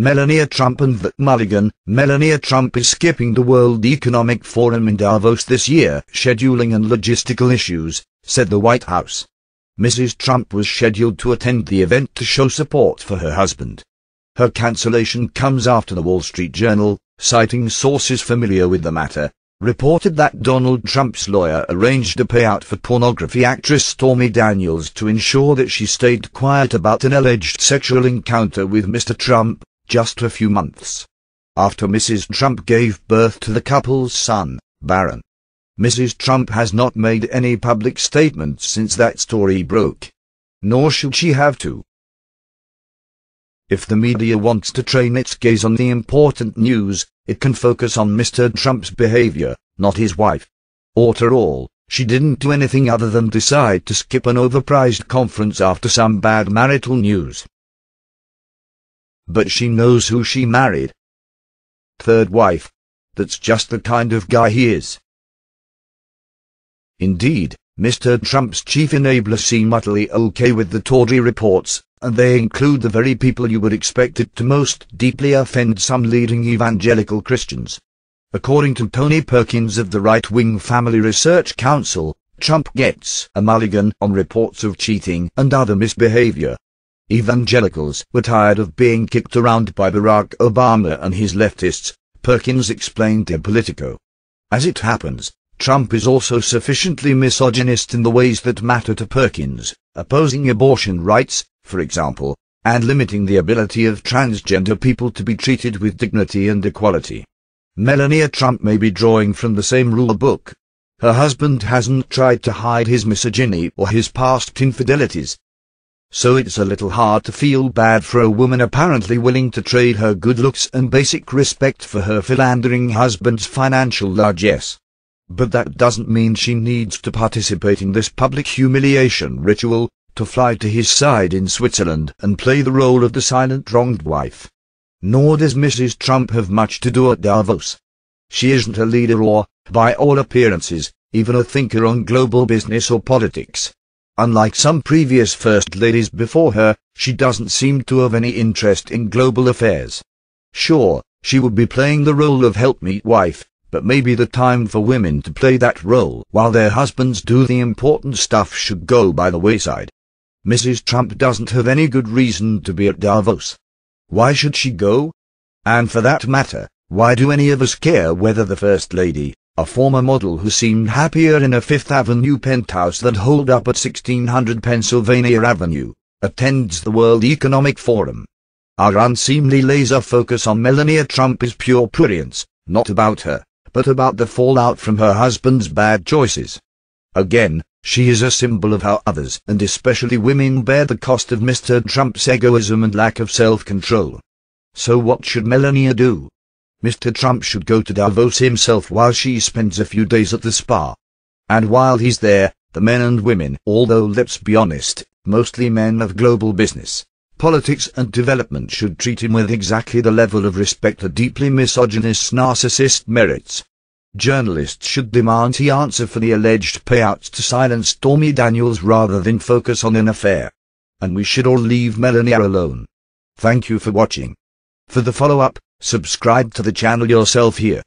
Melania Trump and the Mulligan. Melania Trump is skipping the World Economic Forum in Davos this year, scheduling and logistical issues, said the White House. Mrs. Trump was scheduled to attend the event to show support for her husband. Her cancellation comes after the Wall Street Journal, citing sources familiar with the matter, reported that Donald Trump's lawyer arranged a payout for pornography actress Stormy Daniels to ensure that she stayed quiet about an alleged sexual encounter with Mr. Trump, just a few months after Mrs. Trump gave birth to the couple's son, Barron. Mrs. Trump has not made any public statements since that story broke. Nor should she have to. If the media wants to train its gaze on the important news, it can focus on Mr. Trump's behavior, not his wife. After all, she didn't do anything other than decide to skip an overpriced conference after some bad marital news but she knows who she married. Third wife. That's just the kind of guy he is. Indeed, Mr. Trump's chief enabler seem utterly okay with the Tawdry reports, and they include the very people you would expect it to most deeply offend some leading evangelical Christians. According to Tony Perkins of the right-wing Family Research Council, Trump gets a mulligan on reports of cheating and other misbehavior. Evangelicals were tired of being kicked around by Barack Obama and his leftists, Perkins explained to Politico. As it happens, Trump is also sufficiently misogynist in the ways that matter to Perkins, opposing abortion rights, for example, and limiting the ability of transgender people to be treated with dignity and equality. Melania Trump may be drawing from the same rule book. Her husband hasn't tried to hide his misogyny or his past infidelities, so it's a little hard to feel bad for a woman apparently willing to trade her good looks and basic respect for her philandering husband's financial largesse. But that doesn't mean she needs to participate in this public humiliation ritual, to fly to his side in Switzerland and play the role of the silent wronged wife. Nor does Mrs. Trump have much to do at Davos. She isn't a leader or, by all appearances, even a thinker on global business or politics. Unlike some previous First Ladies before her, she doesn't seem to have any interest in global affairs. Sure, she would be playing the role of helpmeet wife, but maybe the time for women to play that role while their husbands do the important stuff should go by the wayside. Mrs. Trump doesn't have any good reason to be at Davos. Why should she go? And for that matter, why do any of us care whether the First Lady, a former model who seemed happier in a Fifth Avenue penthouse than holed up at 1600 Pennsylvania Avenue, attends the World Economic Forum. Our unseemly laser focus on Melania Trump is pure prurience, not about her, but about the fallout from her husband's bad choices. Again, she is a symbol of how others, and especially women, bear the cost of Mr. Trump's egoism and lack of self-control. So what should Melania do? Mr. Trump should go to Davos himself while she spends a few days at the spa. And while he's there, the men and women, although let's be honest, mostly men of global business, politics and development should treat him with exactly the level of respect a deeply misogynist narcissist merits. Journalists should demand he answer for the alleged payouts to silence Stormy Daniels rather than focus on an affair. And we should all leave Melania alone. Thank you for watching. For the follow-up, Subscribe to the channel yourself here.